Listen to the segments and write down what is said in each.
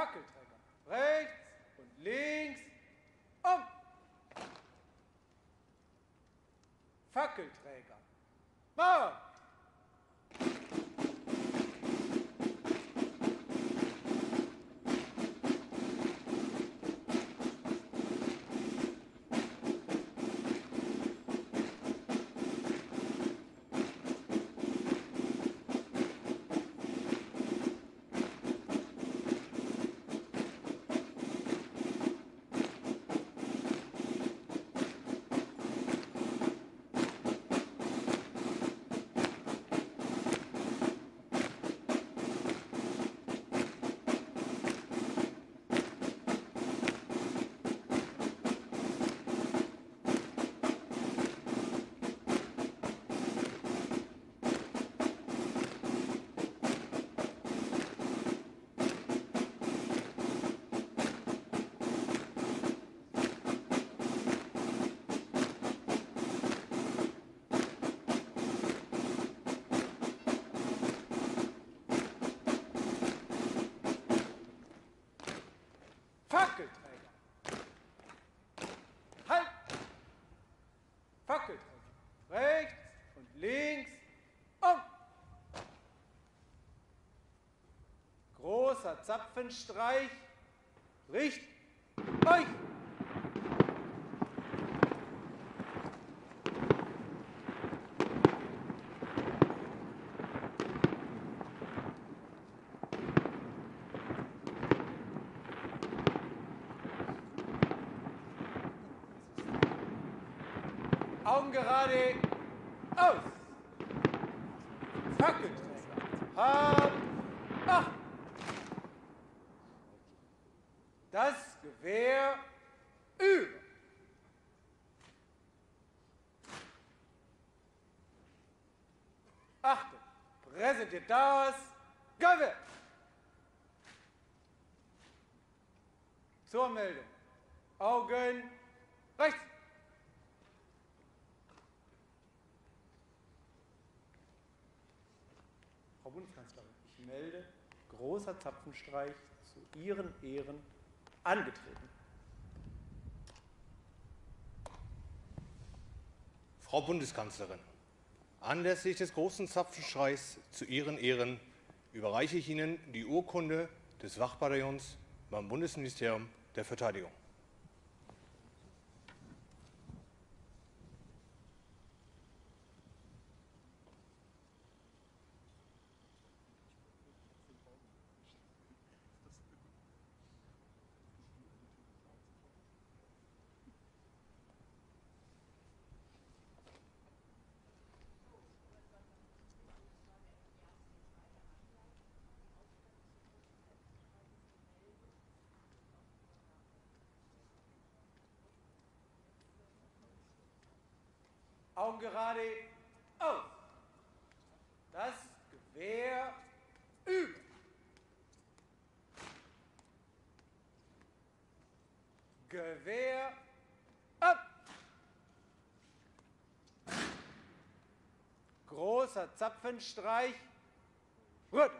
Fackelträger. Rechts und links. Um. Fackelträger. Mauer. Zapfenstreich. Richt euch. Augen gerade aus. Fackelträger. Hab. Ach. Das Gewehr über. Achtung. Präsentiert das Gewehr. Zur Meldung. Augen rechts. Frau Bundeskanzlerin, ich melde großer Zapfenstreich zu Ihren Ehren angetreten. Frau Bundeskanzlerin, anlässlich des großen Zapfenstreichs zu Ihren Ehren überreiche ich Ihnen die Urkunde des Wachbataillons beim Bundesministerium der Verteidigung. Augen gerade aus. Das Gewehr über. Gewehr ab. Großer Zapfenstreich. Gut.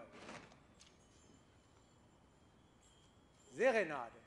Serenade.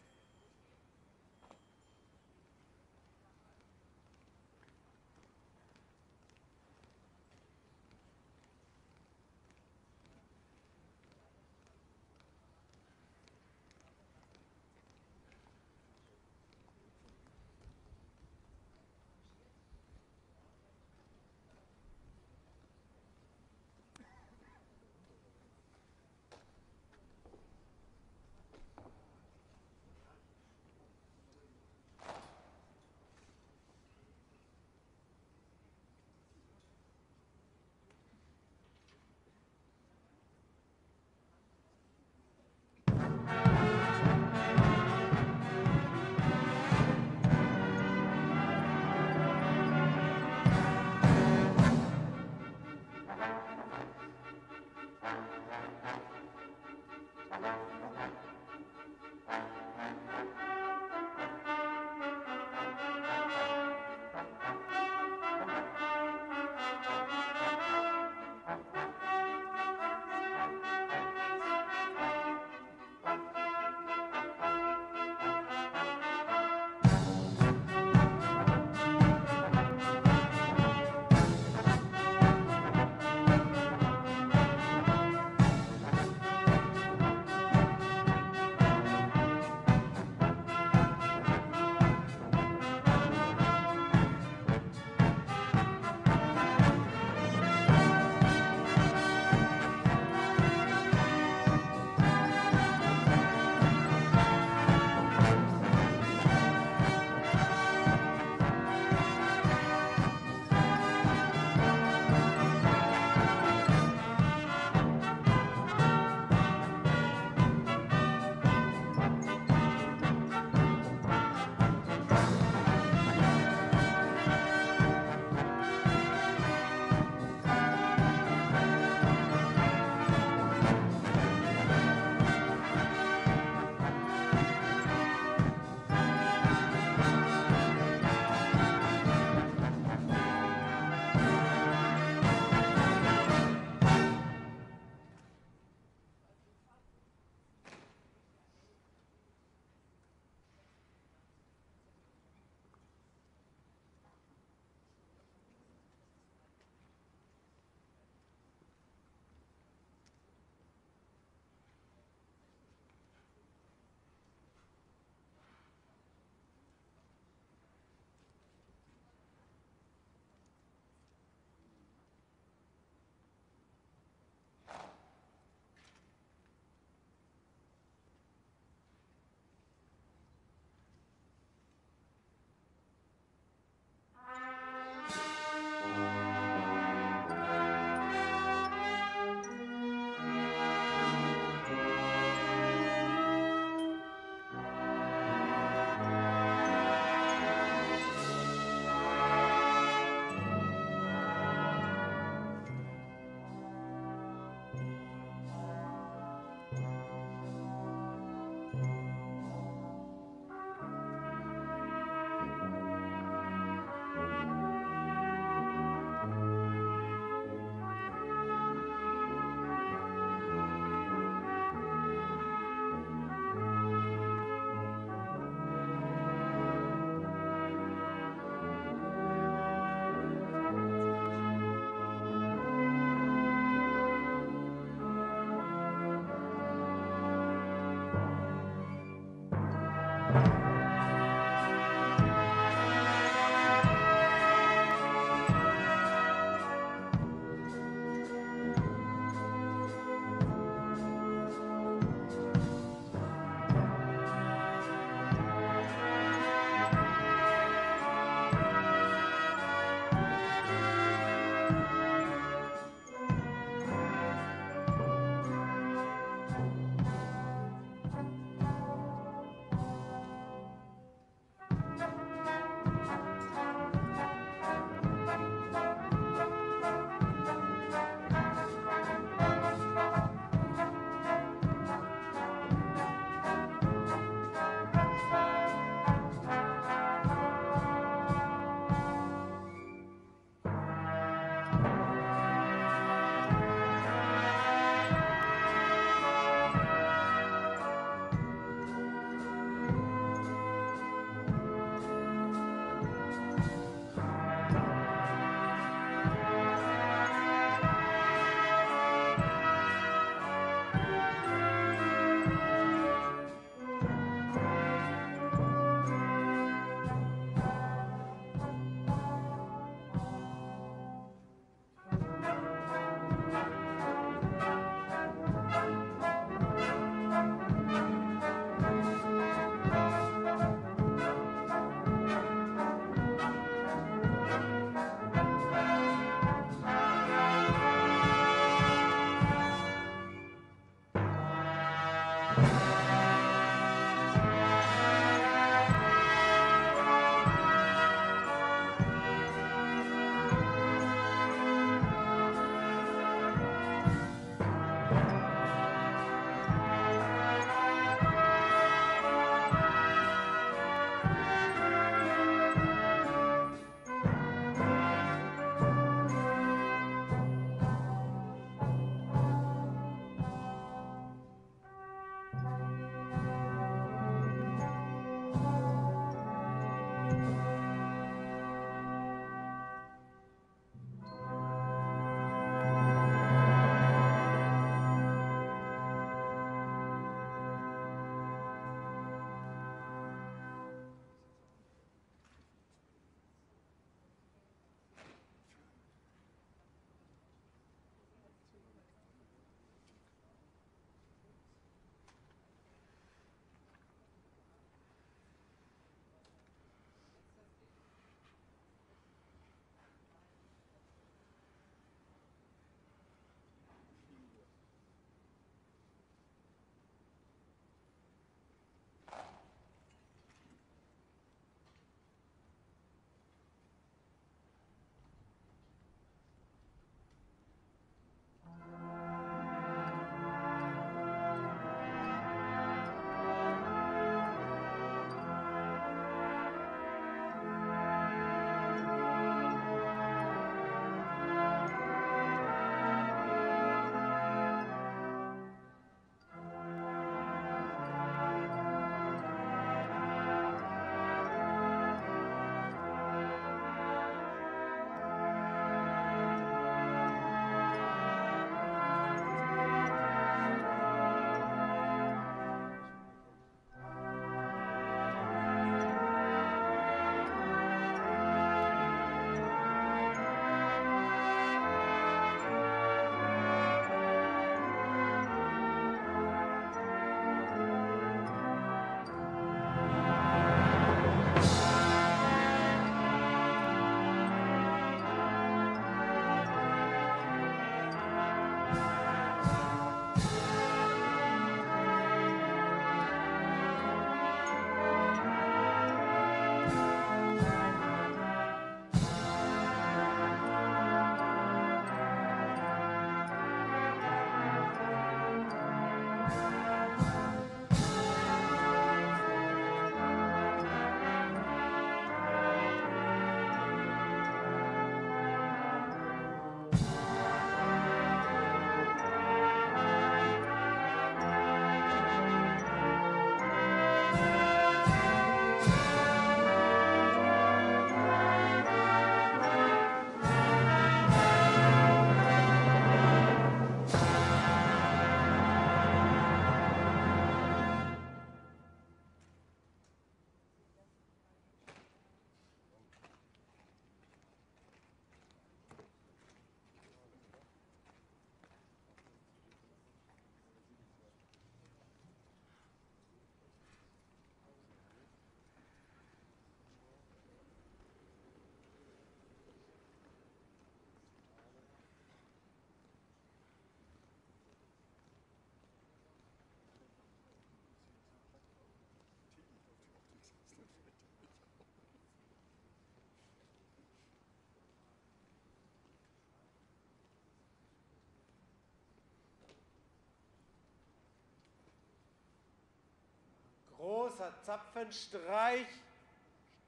Großer Zapfenstreich.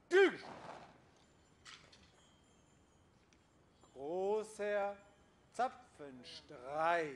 Stück. Großer Zapfenstreich.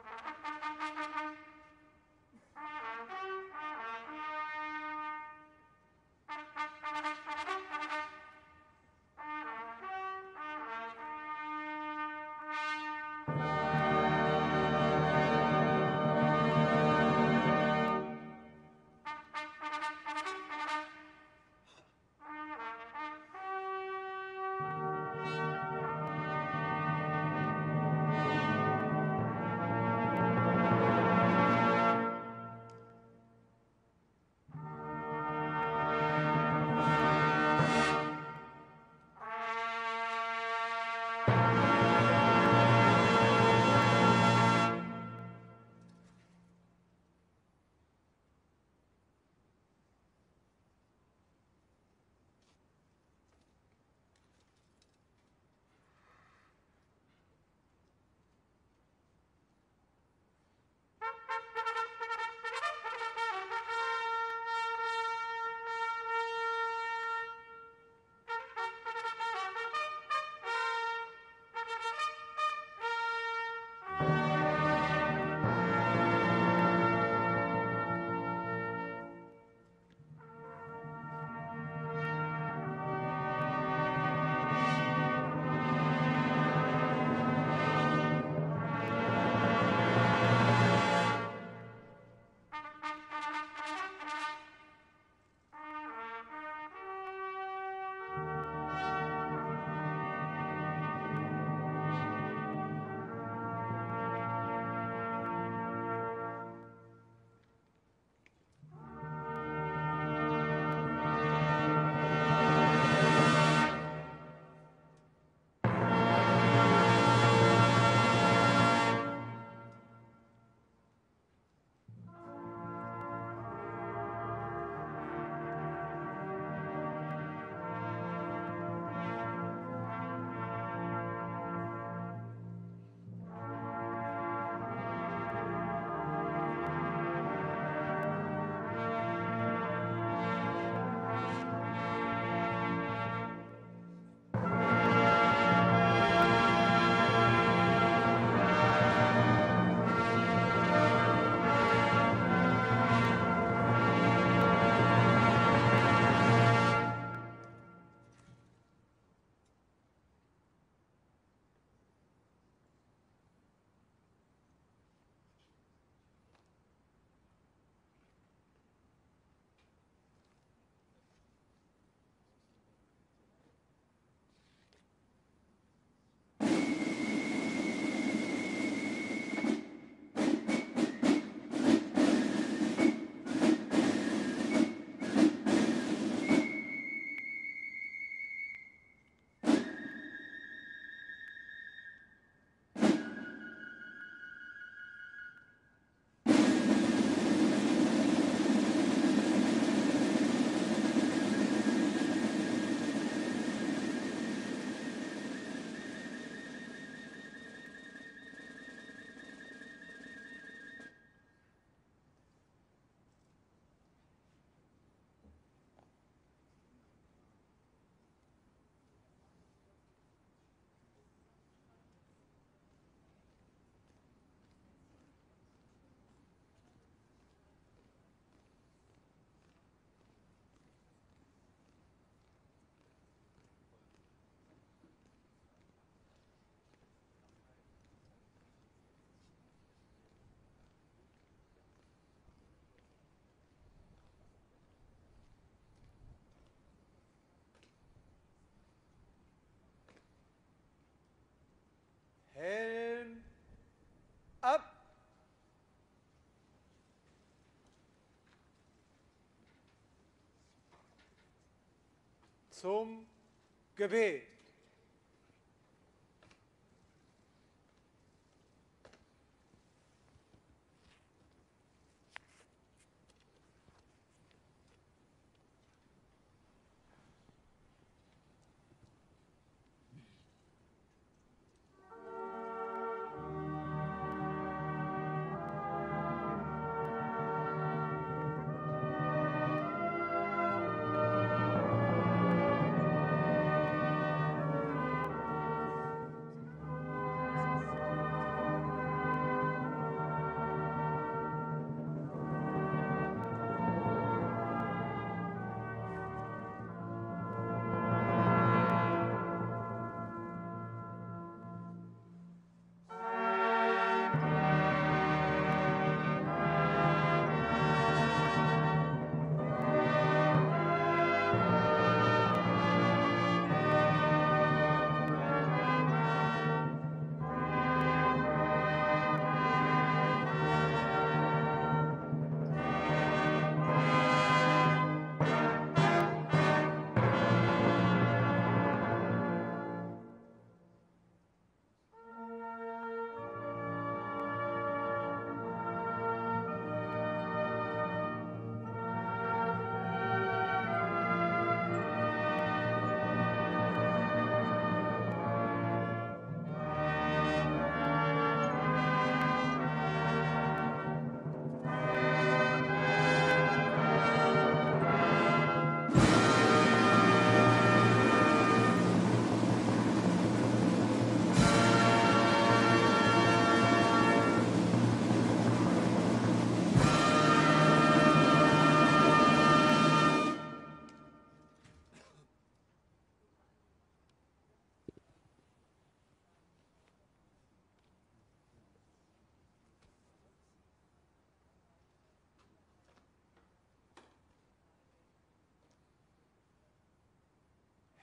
Thank you. Zum Gebet.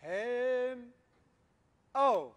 Helm auf.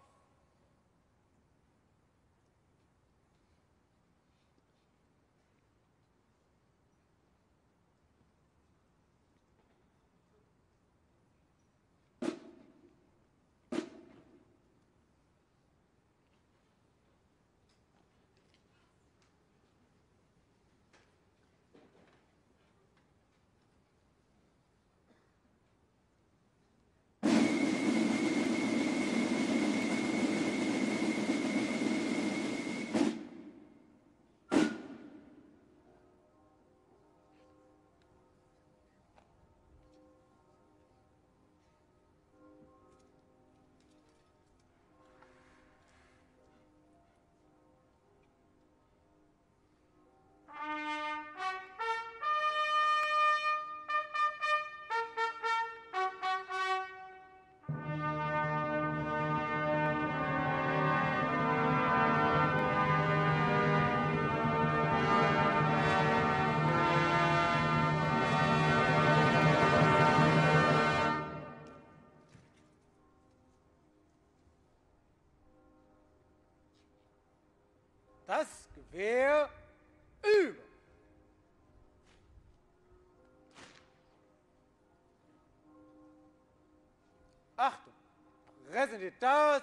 Präsentiert das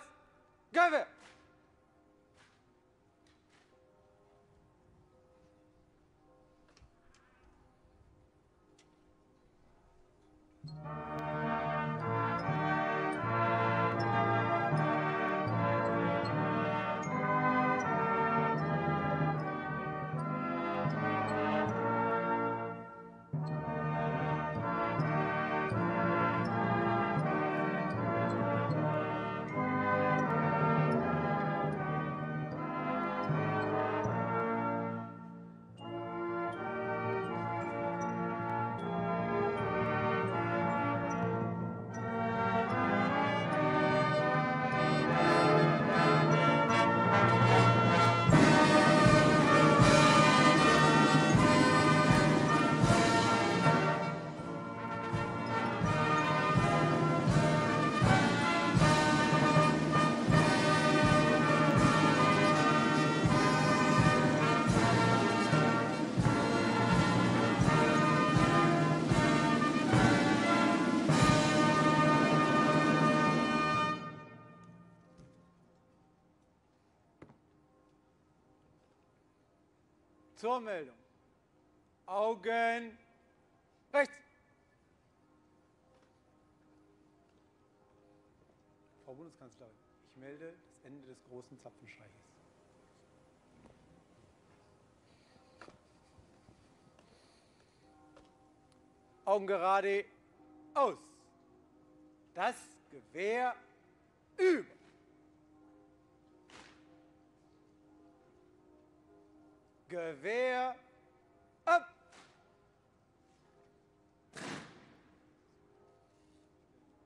Gewehr. Zur Meldung. Augen rechts. Frau Bundeskanzlerin, ich melde das Ende des großen Zapfenstreiches. Augen gerade aus. Das Gewehr über. Gewehr ab.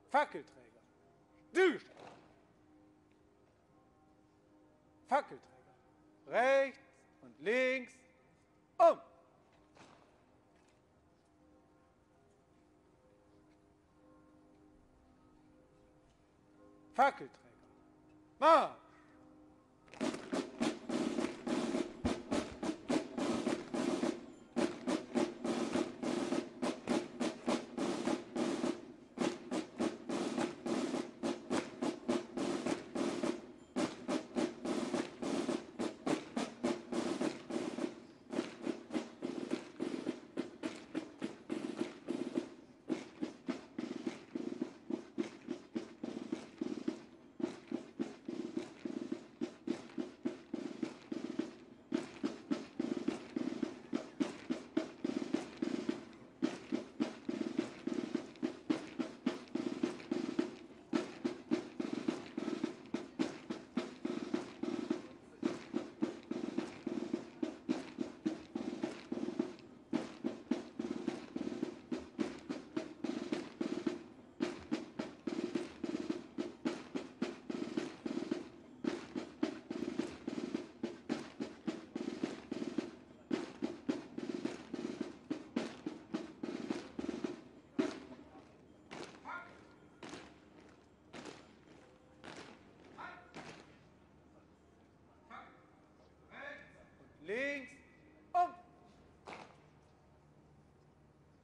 Fackelträger. Stillgestellt. Fackelträger. Rechts und links. Um. Fackelträger. Marsch.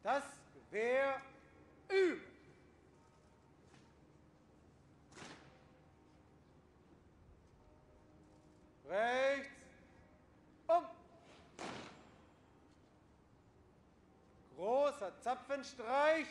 Das Gewehr üben. Rechts, um. Großer Zapfenstreich.